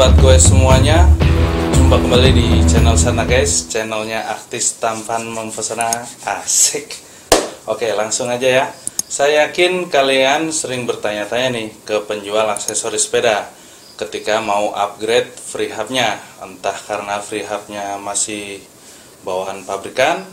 Sobat gue semuanya. Jumpa kembali di channel sana guys. Channelnya artis tampan mempesona. Asik. Oke langsung aja ya. Saya yakin kalian sering bertanya-tanya nih Ke penjual aksesoris sepeda Ketika mau upgrade free hubnya. Entah karena free hubnya masih bawaan pabrikan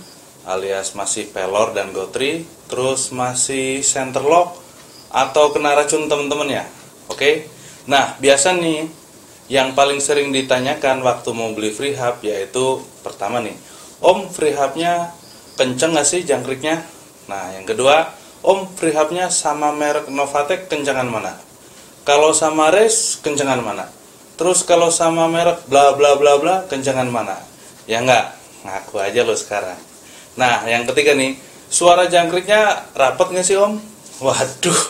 Alias masih pelor dan gotri Terus masih center lock Atau kena racun temen-temen ya Oke? Nah biasa nih yang paling sering ditanyakan waktu mau beli free hub yaitu pertama nih, Om free hubnya kenceng nggak sih jangkriknya? Nah yang kedua, Om free hubnya sama merek Novatec kencengan mana? Kalau sama Race kencengan mana? Terus kalau sama merek bla bla bla bla kencengan mana? Ya enggak, ngaku aja lo sekarang. Nah yang ketiga nih, suara jangkriknya rapet nggak sih Om? Waduh,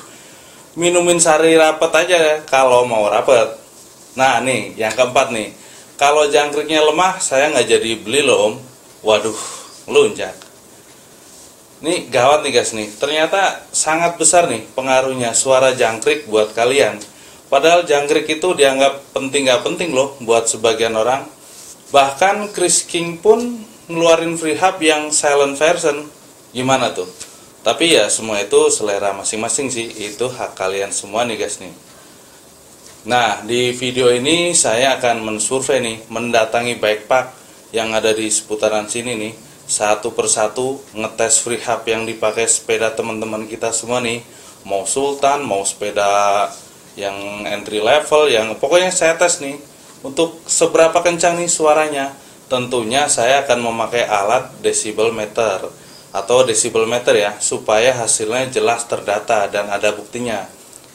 minumin sari rapet aja kalau mau rapet. Nah nih, yang keempat nih, kalau jangkriknya lemah, saya nggak jadi beli loh om. Waduh, lunjak. Nih gawat nih guys nih, ternyata sangat besar nih pengaruhnya suara jangkrik buat kalian. Padahal jangkrik itu dianggap penting nggak penting loh buat sebagian orang. Bahkan Chris King pun ngeluarin free hub yang silent version. Gimana tuh? Tapi ya semua itu selera masing-masing sih, itu hak kalian semua nih guys nih. Nah, di video ini saya akan mensurvei nih, mendatangi bike park yang ada di seputaran sini nih, satu persatu ngetes free hub yang dipakai sepeda teman-teman kita semua nih, mau Sultan, mau sepeda yang entry level, yang pokoknya saya tes nih, untuk seberapa kencang nih suaranya. Tentunya saya akan memakai alat decibel meter atau decibel meter ya, supaya hasilnya jelas terdata dan ada buktinya.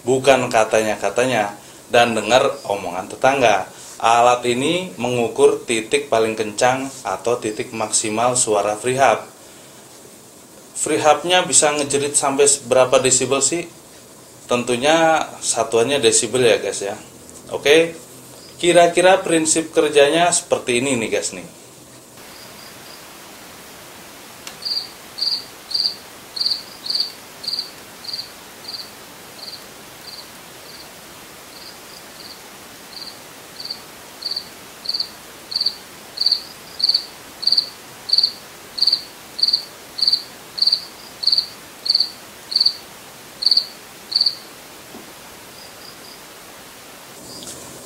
Bukan katanya-katanya, dan dengar omongan tetangga. Alat ini mengukur titik paling kencang atau titik maksimal suara free hub. Free hubnya bisa ngejerit sampai berapa desibel sih? Tentunya satuannya desibel ya guys ya. Oke, kira-kira prinsip kerjanya seperti ini nih guys nih.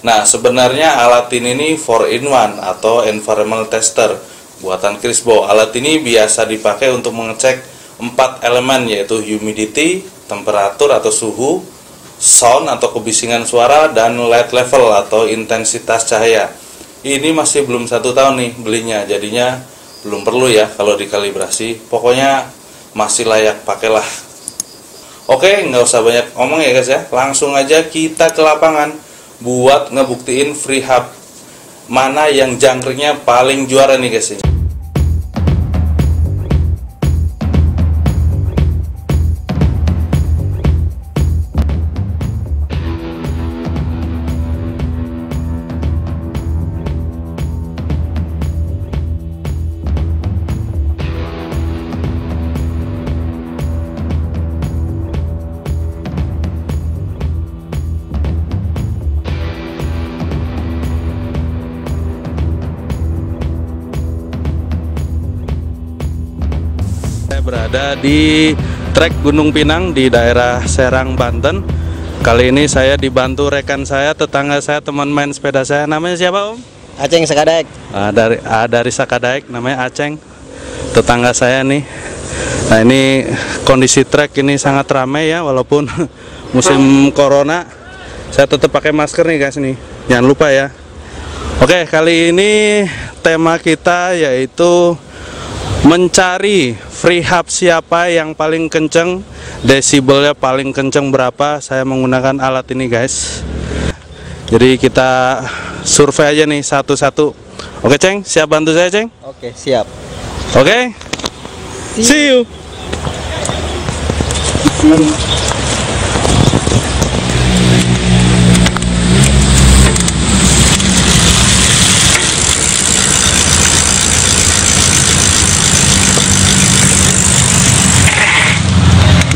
Nah, sebenarnya alat ini nih 4 in 1 atau environmental tester buatan Crispo. Alat ini biasa dipakai untuk mengecek empat elemen yaitu humidity, temperatur atau suhu, sound atau kebisingan suara, dan light level atau intensitas cahaya. Ini masih belum satu tahun nih belinya, jadinya belum perlu ya kalau dikalibrasi. Pokoknya masih layak pakailah. Oke, nggak usah banyak ngomong ya guys ya. Langsung aja kita ke lapangan buat ngebuktiin free hub. Mana yang jangkriknya paling juara nih guys berada di trek Gunung Pinang di daerah Serang, Banten. Kali ini saya dibantu rekan saya, tetangga saya, teman main sepeda saya. Namanya siapa Om? Aceng Sekadek. Ah, dari ah, dari Sakadaik, namanya Aceng. Tetangga saya nih. Nah ini kondisi trek ini sangat ramai ya, walaupun musim corona. Saya tetap pakai masker nih guys nih. Jangan lupa ya. Oke, kali ini tema kita yaitu mencari free hub siapa yang paling kenceng? Desibelnya paling kenceng berapa? Saya menggunakan alat ini guys. Jadi kita survei aja nih satu-satu. Oke ceng. Siap bantu saya ceng? Oke siap. Oke. See you, see you.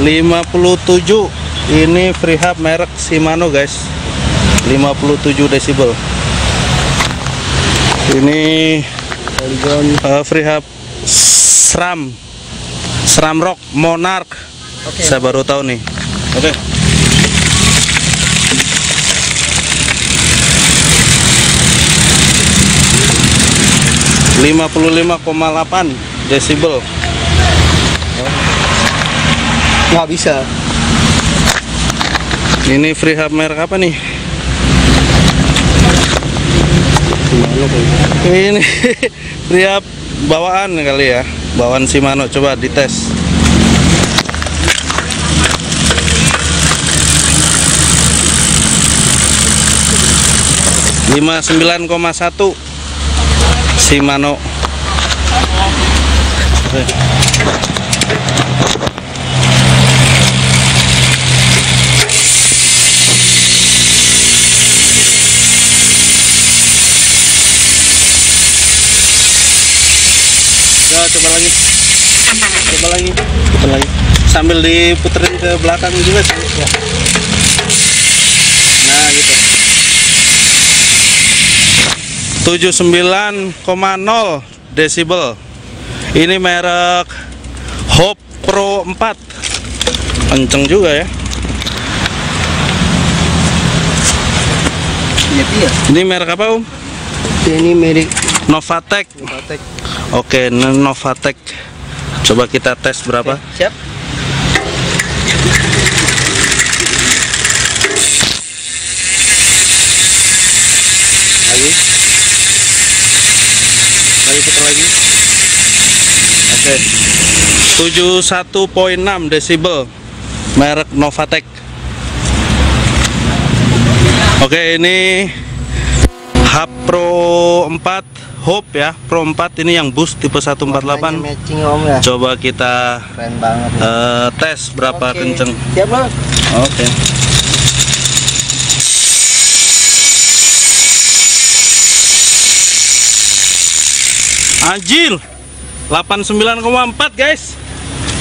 57 ini freehub merek Shimano guys. 57 desibel. Ini eh, uh, freehub SRAM. SRAM Rock Monarch. Okay. saya baru tahu nih. Oke. okay. lima puluh lima koma delapan desibel. Nggak bisa. ini free hub merek apa nih? Ini free hub bawaan kali ya bawaan Shimano. Coba dites. lima sembilan koma satu Shimano coba lagi. Coba lagi. Coba lagi. Sambil diputerin ke belakang juga sih. Ya. Nah, gitu. 79,0 desibel. Ini merek Hope Pro 4. Kenceng juga ya. Ini merek apa, Om? Ini merek Novatec. Novatec. Oke, Novatec. Coba kita tes berapa? Siap. lagi lagi putar lagi oke 71.6 desibel merek Novatec oke ini Hub Pro 4 Hope ya Pro 4 ini yang boost tipe 148 Warnanya matching om ya. coba kita Keren banget. nih. eh, tes berapa Oke. kenceng Siap oke Anjir 89,4 guys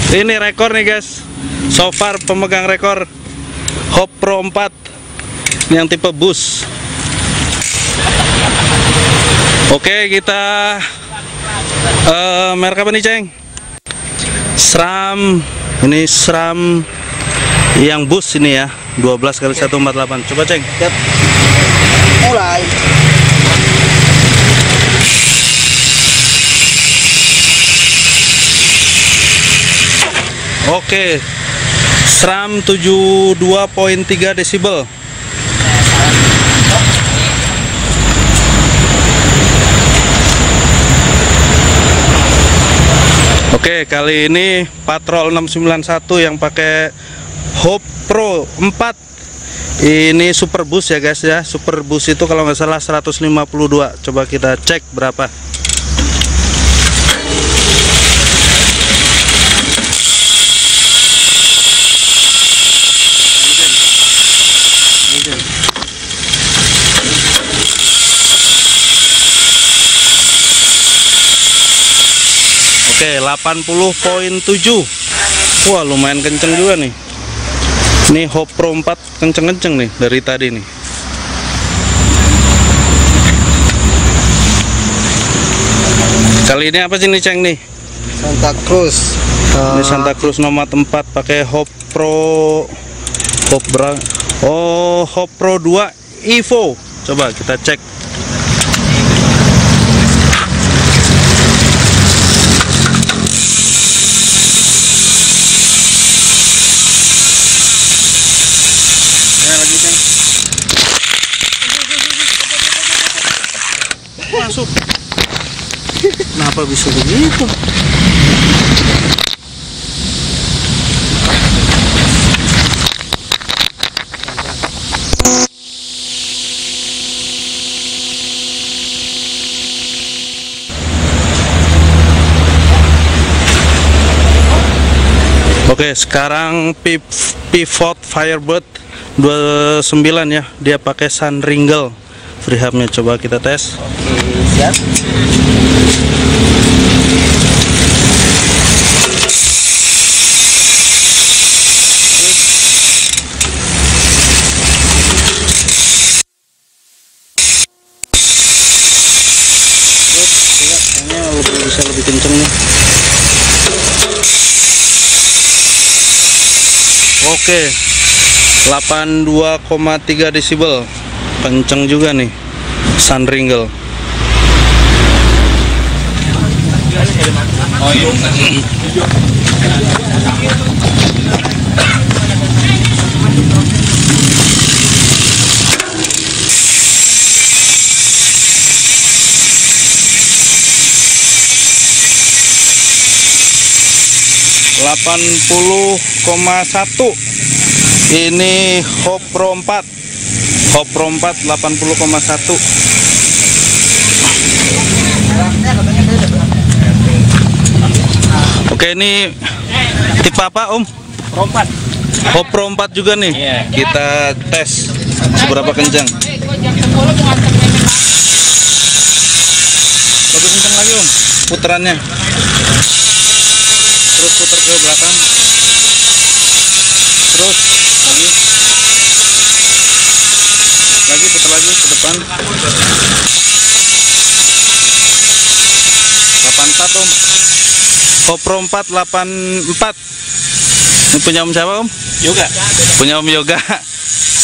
Ini rekor nih guys So far pemegang rekor Hop Pro 4 Ini yang tipe bus Oke kita eh Merek apa nih Ceng? SRAM Ini SRAM Yang bus ini ya 12 kali 148 Coba Ceng. Mulai. Oke. SRAM 72.3 desibel. Oke, kali ini Patrol 691 yang pakai Hope Pro 4. Ini super boost ya guys ya. Super boost itu kalau nggak salah 152. Coba kita cek berapa. Oke, 80.7. Wah, lumayan kenceng juga nih. Ini Hope Pro 4 kenceng-kenceng nih dari tadi nih. Kali ini apa sih nih Ceng nih? Santa Cruz. Ini Santa Cruz nomor 4 pakai Hope Pro Hope Bra Oh, Hope Pro 2 Evo. Coba kita cek. kenapa bisa begitu Oke, sekarang pivot Firebird 29 ya. Dia pakai sun ringle. Freehubnya coba kita tes. Oke, siap. Bisa lebih kenceng nih. Oke. 82,3 desibel. Kenceng juga nih. Sun Ringle. Delapan puluh koma satu ini Hop Pro 4 Hop Pro 4 80,1 Oke ini tipe apa Om? Rompat. Pro 4 juga nih. Iya. Kita tes seberapa kencang Lebih kencang lagi Om Puterannya Terus putar ke belakang. Terus lagi Lagi putar lagi ke depan. 84 Om Hop Pro 4 84 Ini punya Om siapa Om? Yoga. Punya Om Yoga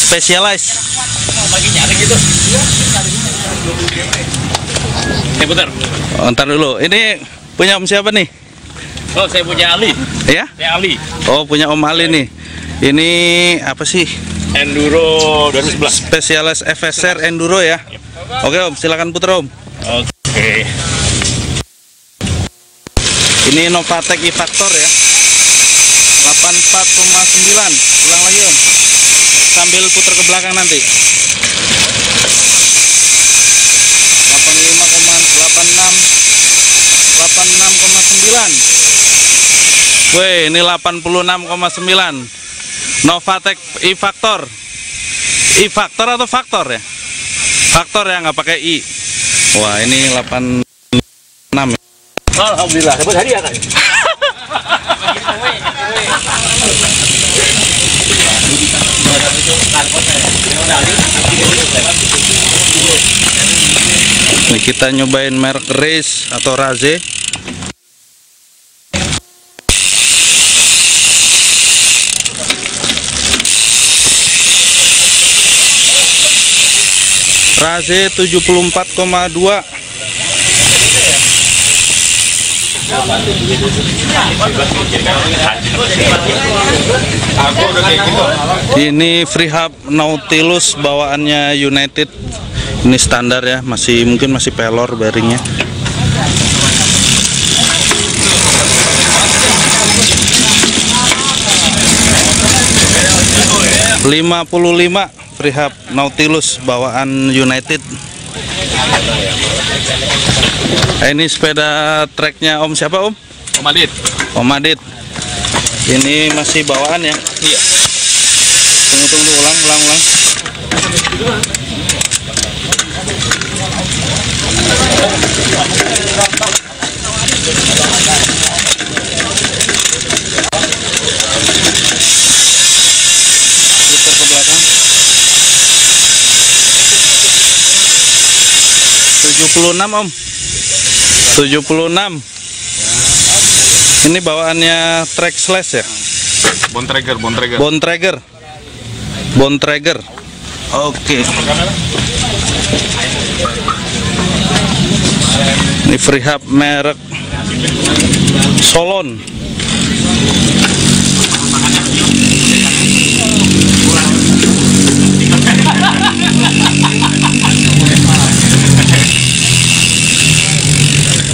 Specialized Lagi nyari gitu. Eh bentar. Oh, ntar dulu. Ini punya Om siapa nih? Oh saya punya Ali. Ya? Saya Ali. Oh, punya Om Ali nih. Ini apa sih? Enduro 2011. Spesialis FSR Enduro ya. Oke Om, silakan putar Om. Oke. Ini Novatec e-Factor ya. 84,9. Ulang lagi Om. Sambil putar ke belakang nanti. 85,86 86,9. Wih, ini 86,9. Novatec e-Factor. E-Factor atau Factor ya? Factor ya, nggak pakai i. Wah, ini 86 ya. Alhamdulillah. Dapat hadiah kan? Nih kita nyobain merek Race atau Raze. Raze 74,2 Aku udah kayak gitu. Ini free hub Nautilus bawaannya United. Ini standar ya, masih mungkin masih pelor bearingnya. Lima puluh lima free hub Nautilus bawaan United. Eh, Ini sepeda treknya Om siapa Om? Om Adit. Om Adit. Ini masih bawaan ya? Iya. Tunggu tunggu ulang ulang ulang. Putar ke belakang. 76 Om. 76. Ini bawaannya track slash ya? Bon trigger, bon trigger. Bone Trigger. Bone Trigger. Oke. Ini free hub merek Solon.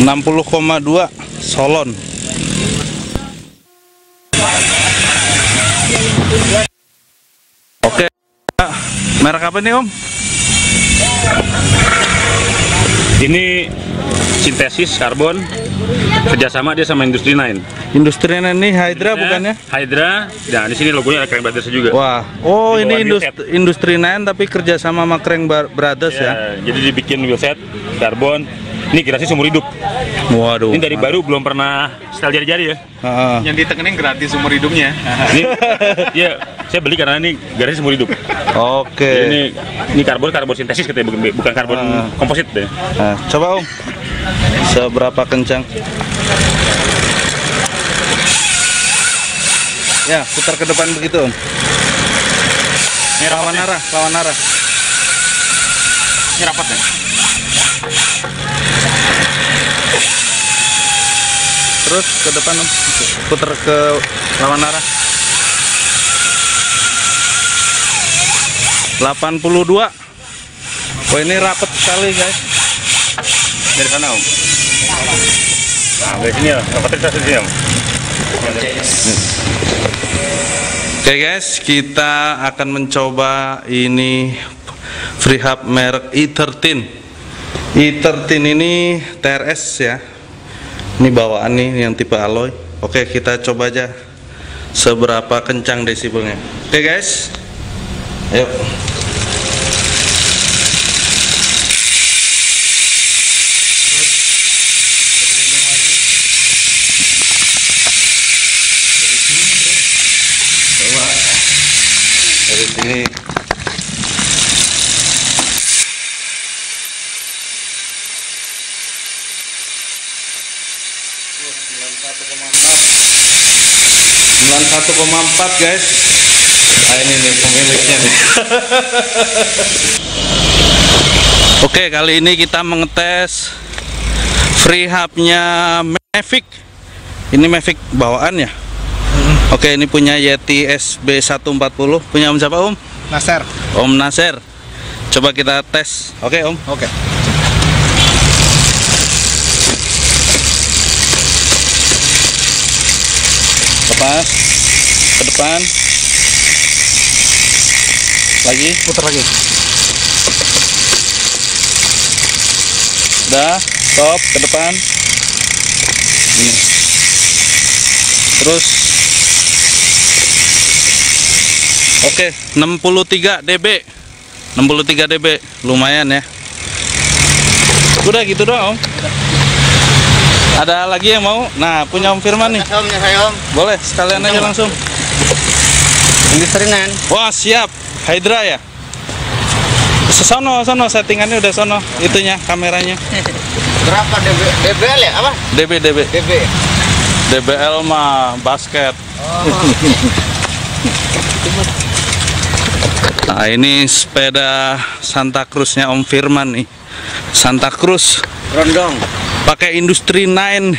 Enam puluh koma dua Solon. Oke. Merek apa nih Om? Ini sintesis karbon kerjasama dia sama Industri 9. Industri ini Hydra bukannya? Hydra. Nah di sini logonya ada Crane Brothers juga. Wah, oh ini industri, industri 9 tapi kerja sama Bar- Brothers ya. Ya, jadi dibikin wheelset karbon. Ini kirasi seumur hidup. Waduh. Ini dari baru belum pernah setel jari-jari ya. Heeh. Yang ditekenin gratis umur hidupnya. Ini, ya, saya beli karena ini garisnya seumur hidup. Oke. Ini ini karbon karbon sintesis katanya bukan, bukan karbon Ah. komposit deh. Nah, coba Om. Seberapa kencang? Ya, putar ke depan begitu Om. Ini Lawan arah, lawan arah. Ini rapatnya. Terus ke depan Om. Putar ke lawan arah. 82. Wah, ini rapet sekali, guys. Dari sana om. Nah dari sini ya, rapatnya kita sini om. Oke guys, kita akan mencoba ini free hub merek i13. i13 ini TRS ya. Ini bawaan nih yang tipe alloy. Oke, kita coba aja seberapa kencang desibelnya. Oke guys. Ayo. Dari sini. Sembilan satu koma empat guys. Nah ini nih pemiliknya nih. Oke kali ini kita mengetes free hubnya Mavic. Ini Mavic bawaan ya. Oke ini punya Yeti SB 140 punya Om siapa Om? Nasir. Om Nasir. Coba kita tes. Oke Om. Oke. Lepas. Ke depan. Lagi. Putar lagi. Udah. Stop. Ke depan. Ini. Terus. Oke, 63 dB. 63 dB, lumayan ya. Udah gitu doang, Om. Ada lagi yang mau? Nah, punya Om Firman nih. Om, ya saya Om. Boleh, sekalian aja langsung. Industri nan. Wah, siap. Hydra ya? Sono, sono settingannya udah sono. Itunya, kameranya. Berapa DB, DBL ya? Apa? DB, DB. DB. DBL mah basket. Nah, ini sepeda Santa Cruz-nya Om Firman nih. Santa Cruz Rondong. pakai Industri 9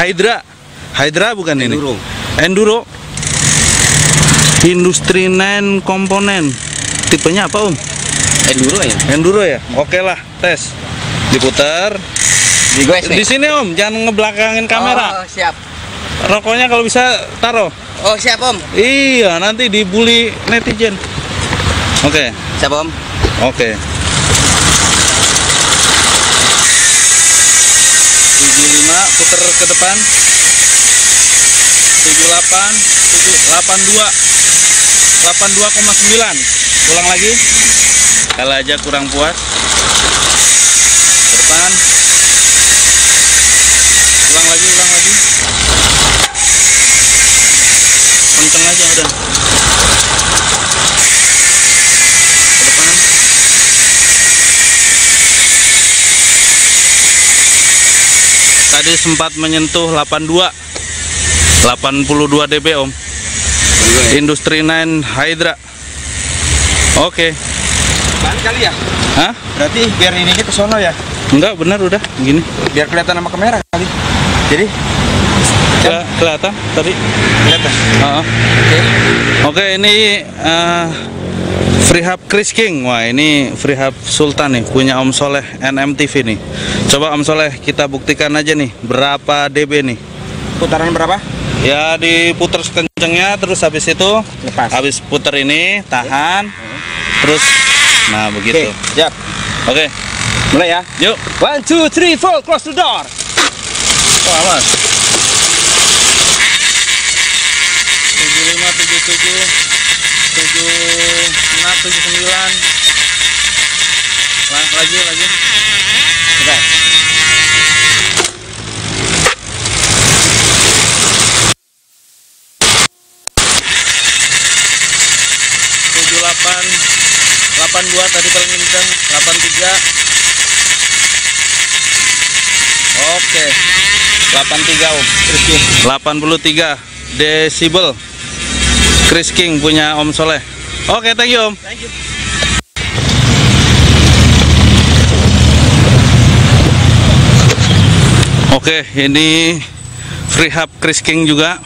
Hydra. Hydra bukan ini? Enduro. Enduro. Industri 9 komponen. Tipenya apa, Om? Enduro ya? Enduro ya? Oke lah, tes. Diputar. Di Di sini Om, jangan ngebelakangin kamera. Oh, siap. Rokoknya kalau bisa taruh. Oh, siap Om. Iya, nanti dibully netizen. Oke, Siap Om. oke. 75 puter ke depan. 78 82 82,9. Ulang lagi. Kalau aja kurang puas. Depan. Ulang lagi, ulang lagi. Kenceng aja udah. Tadi sempat menyentuh 82. 82 dB, Om. Industri 9 Hydra. Oke. Ban kali ya? Hah? Berarti biar ininya ke sono ya. Enggak, benar udah gini. Biar kelihatan sama kamera kali. Jadi Kela- kelihatan tadi. kelihatan. Heeh. Oke, ini eh, Free Hub Chris King. Wah, ini Free Hub Sultan nih, punya Om Soleh NMTV nih. Coba Om Soleh kita buktikan aja nih berapa dB nih. Putaran berapa? Ya diputer sekencengnya terus habis itu Lepas. habis puter ini tahan terus nah begitu. Siap. Oke. Mulai ya. Yuk. One, two, three, four, close the door. Oh, awas. 75, 77, 76, 79. Lang- Lagi, lagi. Coba. tujuh delapan delapan dua tadi paling kenceng delapan tiga oke 83 om Chris King 83 desibel Chris King punya Om Soleh oke thank you om Thank you. Oke, ini free hub Chris King juga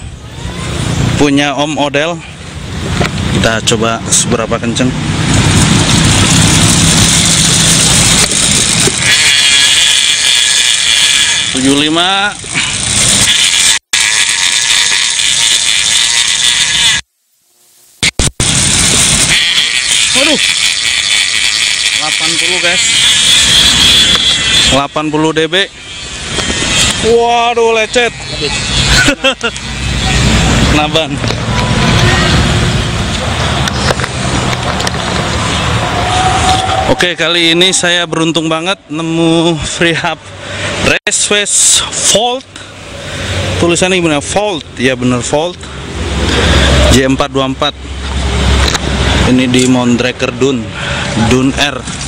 punya Om Odell. Kita coba seberapa kenceng. Tujuh lima. 80 guys. 80 dB. Waduh lecet. Naban. Oke kali ini saya beruntung banget nemu free hub Raceways Volt. Tulisannya gimana? Volt, ya bener Volt. J424. Ini di Mondraker Dun, Dun R.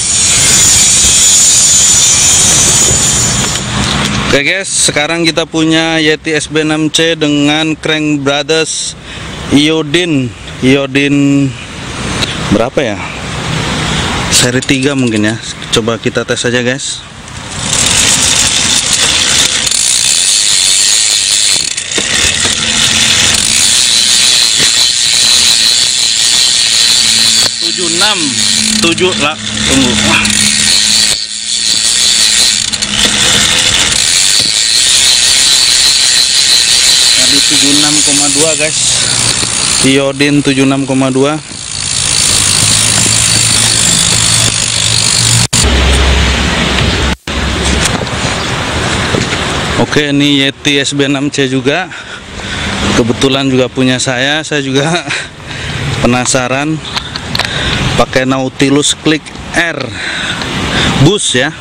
Oke guys, sekarang kita punya Yeti SB6C dengan Crank Brothers iodin iodin berapa ya? Seri 3 mungkin ya. Coba kita tes aja guys. tujuh enam tujuh lah tunggu 76,2 guys. Iodin 76,2 Oke ini Yeti SB6C juga. Kebetulan juga punya saya. Saya juga penasaran. Pakai Nautilus Click R. Bus ya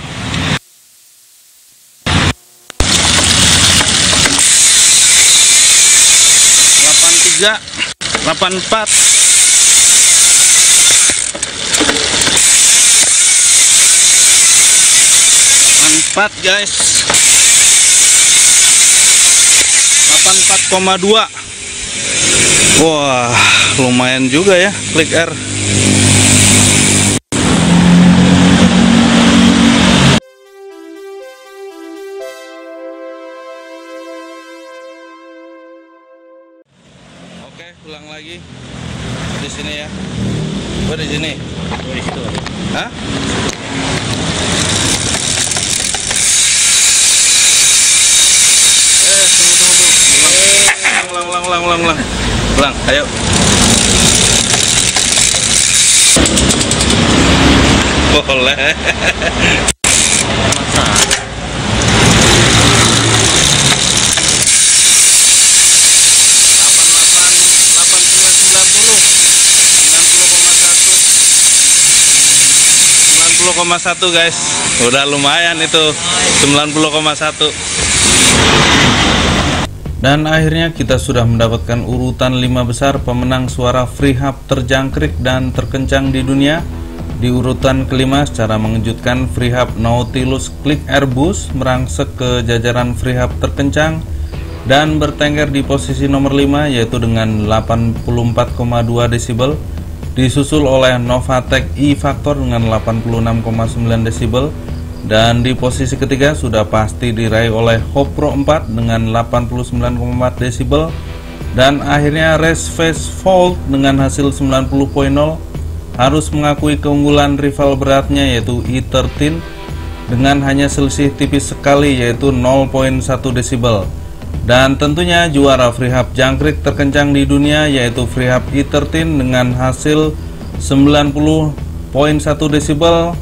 delapan tiga delapan empat. Empat guys. 84,2 wah lumayan juga ya klik R Gua di sini. Di situ. Hah? Eh, tunggu tunggu tunggu. Ulang, ulang, ulang, ulang, ulang. Ulang, ayo. Boleh. 90,1 guys udah lumayan itu 90,1 dan akhirnya kita sudah mendapatkan urutan 5 besar pemenang suara free hub terjangkrik dan terkencang di dunia. Di urutan kelima secara mengejutkan free hub Nautilus Click Airbus merangsek ke jajaran free hub terkencang dan bertengger di posisi nomor 5 yaitu dengan 84,2 desibel disusul oleh Novatec E Factor dengan 86,9 desibel Dan di posisi ketiga sudah pasti diraih oleh Hope Pro 4 dengan 89,4 desibel dan akhirnya Race Face Fold dengan hasil 90.0 harus mengakui keunggulan rival beratnya yaitu E13 dengan hanya selisih tipis sekali yaitu 0.1 desibel. Dan tentunya juara freehub jangkrik terkencang di dunia yaitu freehub E13 dengan hasil 90.1 desibel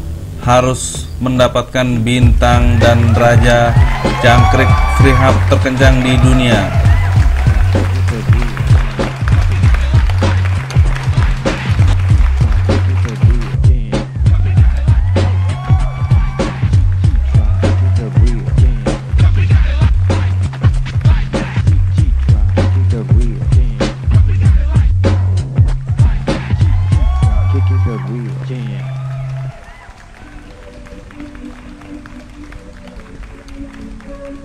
harus mendapatkan bintang dan raja jangkrik freehub terkencang di dunia. Oke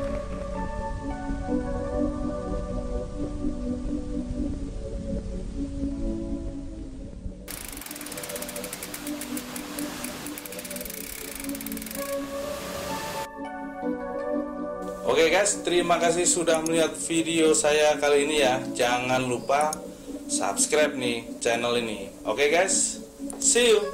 guys, terima kasih sudah melihat video saya kali ini ya. Jangan lupa subscribe nih channel ini. Oke guys, see you.